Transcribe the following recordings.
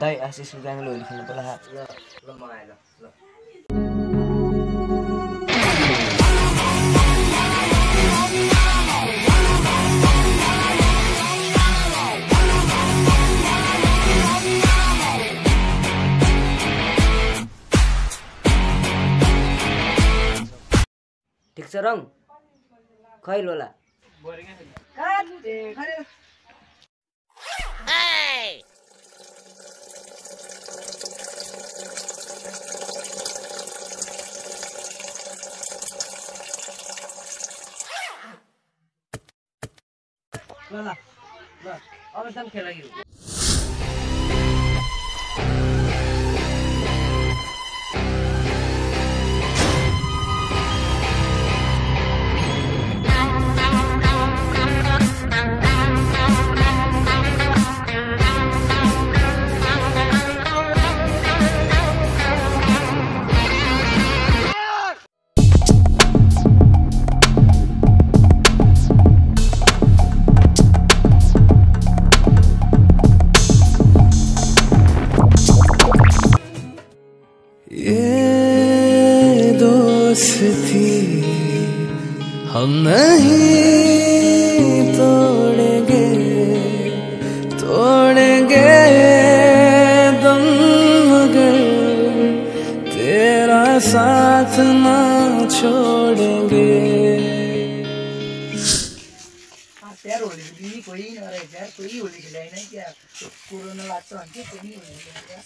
दाइ आशिष खेल्नु पहिला ल ल मगाए ल ल ठिक छ रङ? खैल होला ल ल अब खेला दोस्ती हम नहीं तोड़ेंगे तोड़ेंगे दम मगर। तेरा साथ ना छोड़ेंगे। यार कोई कोई क्या? कोरोना वाचा अंकित कोई होली खिलाई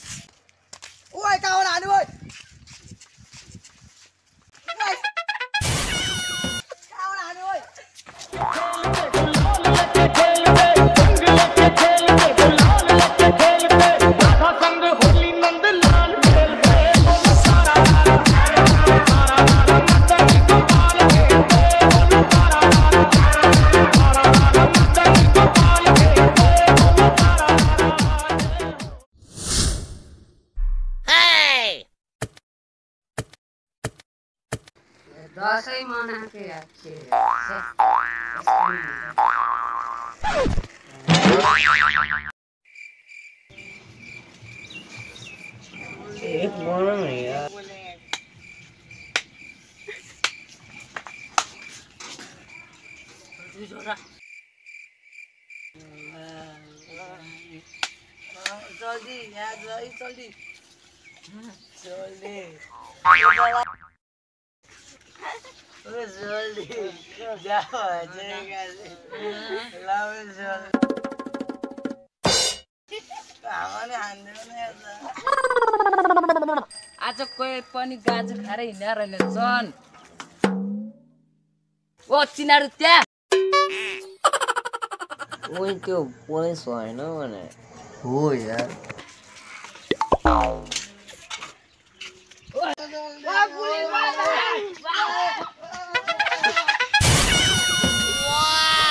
दसैँ मनाएको एक बनाउनु न यार जल्दी यहाँ जल्दी जल्दी। जल्दी। आज कोही पनि गाजर खाएर हिँडेर रहेछन् ओ चिनाहरू त्यहाँ। ओइ त्यो पोलिस भएन भने। हो यार।